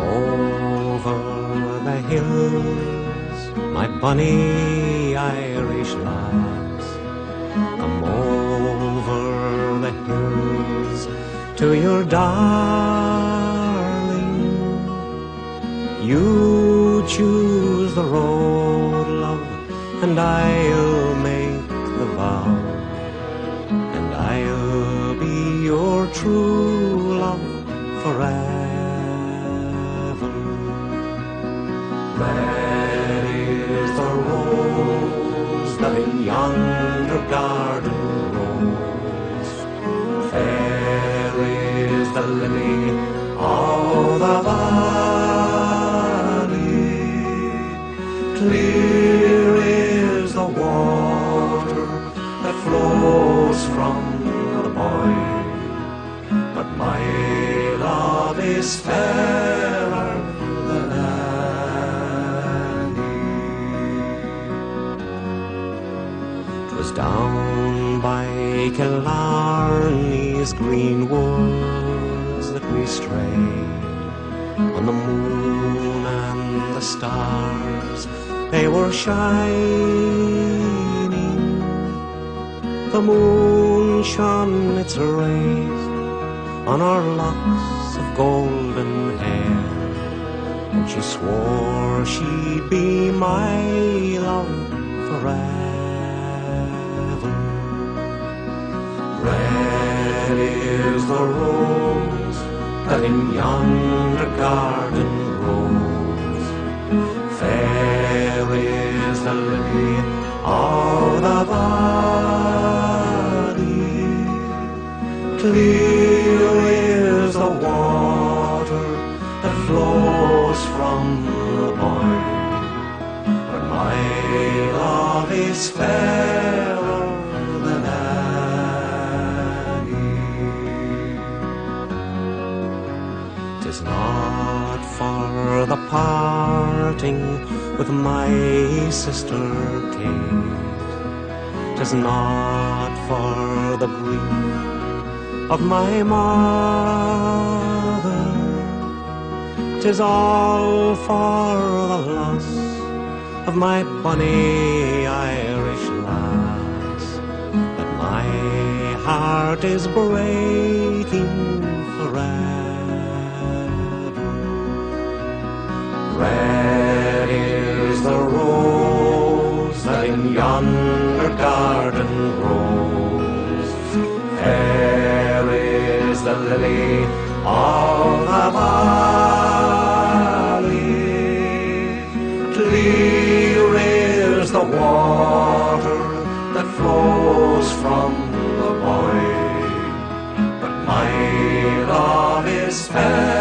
All over the hills, my bunny Irish lads, come over the hills to your darling. You choose the road, love, and I'll make the vow, and I'll be your true love forever. Red is the rose that in yonder garden grows. Fair is the lily of the valley. Clear is the water that flows from the Boyne. But my love is fairer 'Twas down by Killarney's green woods that we strayed on the moon and the stars. They were shining. The moon shone its rays on our locks of golden hair. And she swore she'd be my love forever. Is the rose that in yonder garden grows. Fair is the lily of the valley. Clear is the water that flows from the Boyne. But my love is fairer Tis not for the parting with my sister Kate. Tis not for the grief of my mother. Tis all for the loss of my bonny Irish lass. That my heart is breaking in yonder garden grows. Fair is the lily of the valley. Clear is the water that flows from the Boyne. But my love is fair.